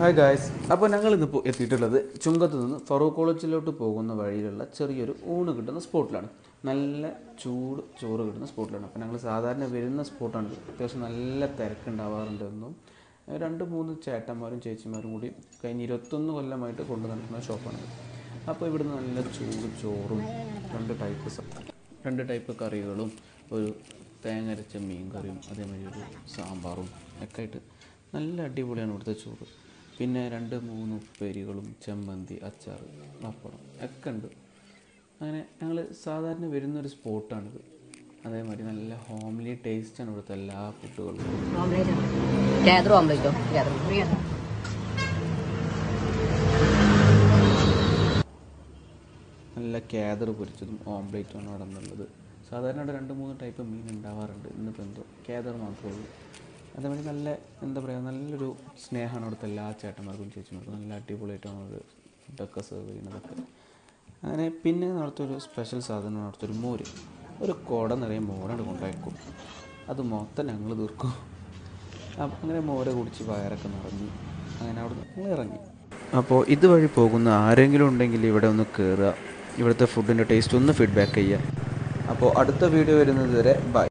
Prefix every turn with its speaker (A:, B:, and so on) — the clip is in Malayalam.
A: ഹായ് ഗായ്സ് അപ്പോൾ ഞങ്ങൾ ഇന്നിപ്പോൾ എത്തിയിട്ടുള്ളത് ചുങ്കത്ത് നിന്ന് ഫറൂഖ് കോളേജിലോട്ട് പോകുന്ന വഴിയിലുള്ള ചെറിയൊരു ഊണ് കിട്ടുന്ന സ്പോട്ടിലാണ്. നല്ല ചൂട് ചോറ് കിട്ടുന്ന സ്പോട്ടിലാണ്. അപ്പോൾ ഞങ്ങൾ സാധാരണ വരുന്ന സ്പോട്ടാണ്. അത്യാവശ്യം നല്ല തിരക്കുണ്ടാവാറുണ്ട് എന്നും രണ്ട് മൂന്ന് ചേട്ടന്മാരും ചേച്ചിമാരും കൂടി കഴിഞ്ഞ ഇരുപത്തൊന്ന് കൊല്ലമായിട്ട് കൊണ്ടു നടക്കുന്ന ഷോപ്പാണ് അപ്പോൾ ഇവിടുന്ന് നല്ല ചൂട് ചോറും രണ്ട് ടൈപ്പ് രണ്ട് ടൈപ്പ് കറികളും ഒരു തേങ്ങരച്ച മീൻ കറിയും അതേമാതിരി ഒരു സാമ്പാറും ഒക്കെ ആയിട്ട് നല്ല അടിപൊളിയാണ് ഇവിടുത്തെ ചോറ്. പിന്നെ രണ്ട് മൂന്ന് ഉപ്പേരികളും ചമ്മന്തി അച്ചാർ പപ്പടം ഒക്കെ ഉണ്ട്. അങ്ങനെ ഞങ്ങൾ സാധാരണ വരുന്നൊരു സ്പോട്ടാണിത്. അതേമാതിരി നല്ല ഹോംലി ടേസ്റ്റ് ആണ് ഇവിടുത്തെ എല്ലാ ഫുഡുകളും. നല്ല കേദർ പൊരിച്ചതും ഓംലേറ്റുമാണ് അവിടെ നിന്നുള്ളത്. സാധാരണ അവിടെ രണ്ട് മൂന്ന് ടൈപ്പ് മീൻ ഉണ്ടാവാറുണ്ട്. ഇന്നിപ്പോൾ എന്തോ കേദർ മാത്രമേ ഉള്ളൂ. അതേമാതിരി നല്ല എന്താ പറയുക നല്ലൊരു സ്നേഹമാണ് അവിടുത്തെ എല്ലാ ചേട്ടന്മാർക്കും ചേച്ചിമാർക്കും. നല്ല അടിപൊളിയായിട്ടാണ് അവർ ഫുഡൊക്കെ സെർവ് ചെയ്യുന്നതൊക്കെ. അങ്ങനെ പിന്നെ അവിടുത്തെ സ്പെഷ്യൽ സാധനമാണ് അവിടുത്തെ ഒരു മോര്. ഒരു കുട നിറയെ മോരാണ് കൊണ്ടുവയ്ക്കും അത് മൊത്തം ഞങ്ങൾ തീർക്കും. അപ്പം അങ്ങനെ മോര കുടിച്ച് വയറൊക്കെ നിറഞ്ഞു അങ്ങനെ അവിടെ നിന്ന് ഇറങ്ങി. അപ്പോൾ ഇതുവഴി പോകുന്ന ആരെങ്കിലും ഉണ്ടെങ്കിൽ ഇവിടെ ഒന്ന് കയറുക ഇവിടുത്തെ ഫുഡിന്റെ ടേസ്റ്റ് ഒന്ന് ഫീഡ്ബാക്ക് ചെയ്യുക. അപ്പോൾ അടുത്ത വീഡിയോ വരുന്നത് വരെ ബൈ